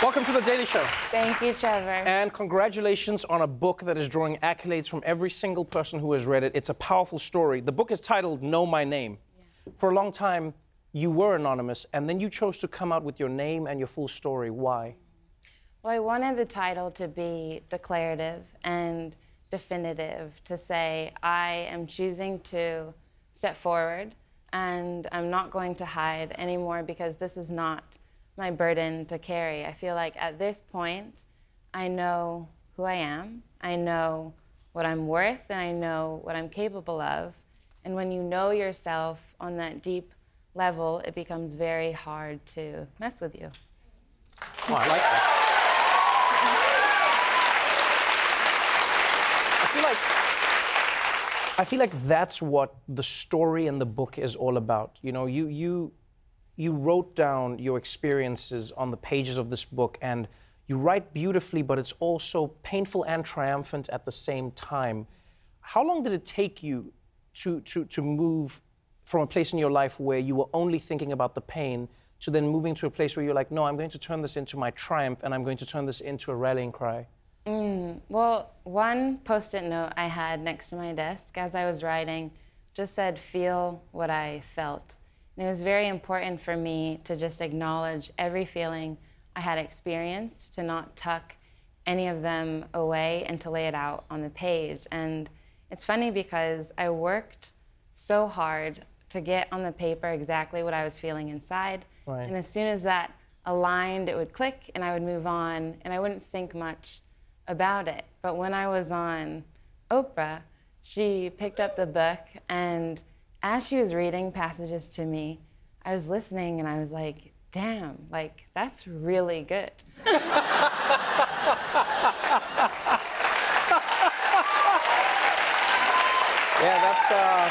Welcome to The Daily Show. Thank you, Trevor. And congratulations on a book that is drawing accolades from every single person who has read it. It's a powerful story. The book is titled Know My Name. Yeah. For a long time, you were anonymous, and then you chose to come out with your name and your full story. Why? Well, I wanted the title to be declarative and definitive to say, I am choosing to step forward and I'm not going to hide anymore because this is not my burden to carry. I feel like at this point, I know who I am, I know what I'm worth, and I know what I'm capable of. And when you know yourself on that deep level, it becomes very hard to mess with you. Oh, I like that. I feel like I feel like that's what the story and the book is all about. You know, you you you wrote down your experiences on the pages of this book and you write beautifully, but it's also painful and triumphant at the same time. How long did it take you to, to, to move from a place in your life where you were only thinking about the pain to then moving to a place where you're like, no, I'm going to turn this into my triumph and I'm going to turn this into a rallying cry? Mm, well, one post it note I had next to my desk as I was writing just said, feel what I felt. And it was very important for me to just acknowledge every feeling I had experienced, to not tuck any of them away and to lay it out on the page. And it's funny because I worked so hard to get on the paper exactly what I was feeling inside. Right. And as soon as that aligned, it would click and I would move on and I wouldn't think much about it. But when I was on Oprah, she picked up the book and as she was reading passages to me, I was listening and I was like, damn, like, that's really good. yeah, that's. Uh,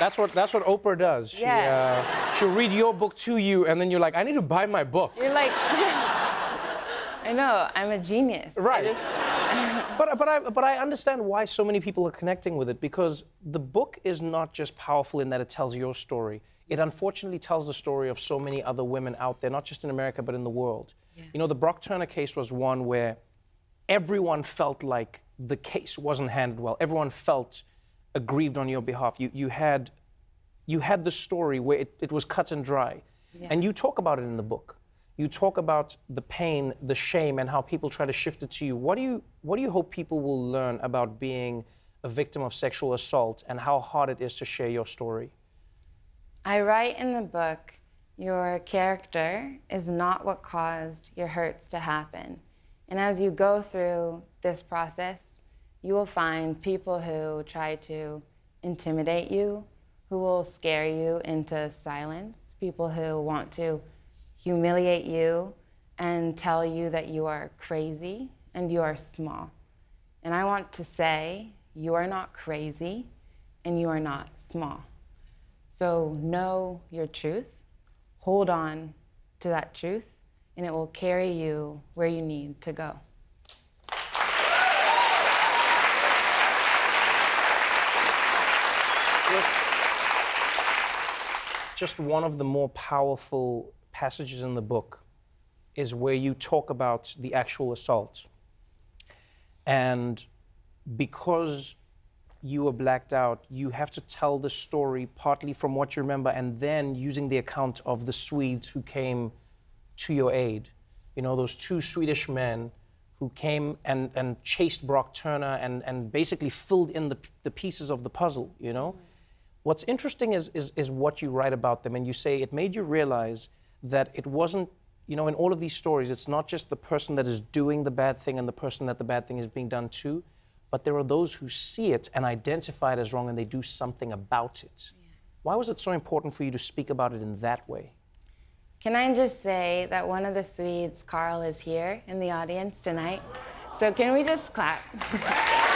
That's what that's what Oprah does. She, yeah. Uh, she'll read your book to you, and then you're like, I need to buy my book. You're like, I know, I'm a genius. Right but but I but I understand why so many people are connecting with it because the book is not just powerful in that it tells your story. It unfortunately tells the story of so many other women out there, not just in America but in the world. Yeah. You know, the Brock Turner case was one where everyone felt like the case wasn't handled well. Everyone felt aggrieved on your behalf. You you had you had the story where it, it was cut and dry. Yeah. And you talk about it in the book you talk about the pain, the shame, and how people try to shift it to you. What do you what do you hope people will learn about being a victim of sexual assault and how hard it is to share your story? I write in the book, your character is not what caused your hurts to happen. And as you go through this process, you will find people who try to intimidate you, who will scare you into silence, people who want to humiliate you and tell you that you are crazy and you are small. And I want to say, you are not crazy and you are not small. So know your truth, hold on to that truth, and it will carry you where you need to go. Just one of the more powerful passages in the book is where you talk about the actual assault. And because you were blacked out, you have to tell the story partly from what you remember and then using the account of the Swedes who came to your aid. You know, those two Swedish men who came and, and chased Brock Turner and, and basically filled in the, the pieces of the puzzle, you know? What's interesting is, is, is what you write about them, and you say it made you realize that it wasn't, you know, in all of these stories, it's not just the person that is doing the bad thing and the person that the bad thing is being done to, but there are those who see it and identify it as wrong and they do something about it. Yeah. Why was it so important for you to speak about it in that way? Can I just say that one of the Swedes, Carl, is here in the audience tonight? So can we just clap?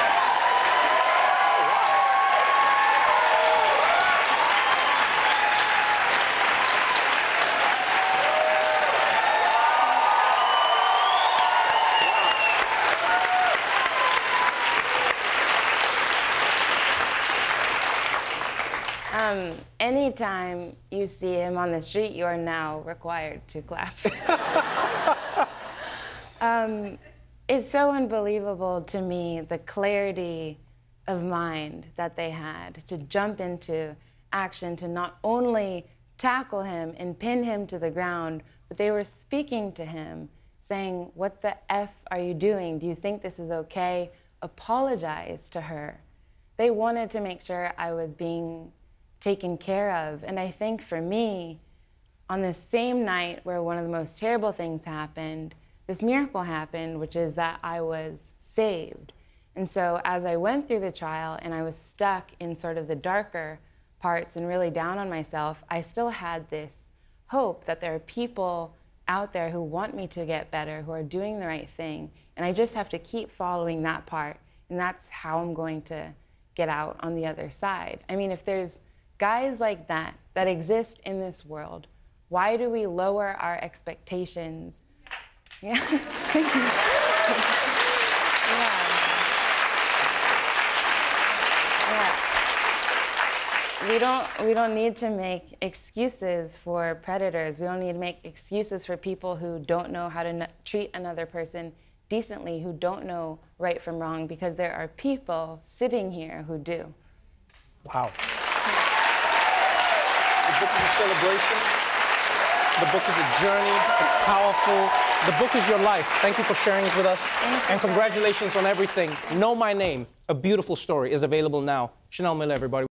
Um, anytime you see him on the street, you are now required to clap. um, it's so unbelievable to me the clarity of mind that they had to jump into action to not only tackle him and pin him to the ground, but they were speaking to him, saying, What the F are you doing? Do you think this is okay? Apologize to her. They wanted to make sure I was being taken care of. And I think for me, on the same night where one of the most terrible things happened, this miracle happened, which is that I was saved. And so as I went through the trial and I was stuck in sort of the darker parts and really down on myself, I still had this hope that there are people out there who want me to get better, who are doing the right thing. And I just have to keep following that part. And that's how I'm going to get out on the other side. I mean, if there's guys like that that exist in this world, why do we lower our expectations? Yeah. yeah. yeah. we don't we don't need to make excuses for predators. We don't need to make excuses for people who don't know how to treat another person decently, who don't know right from wrong, because there are people sitting here who do. Wow. The book is a celebration. The book is a journey. It's powerful. The book is your life. Thank you for sharing it with us. And congratulations on everything. Know My Name, a beautiful story, is available now. Chanel Miller, everybody.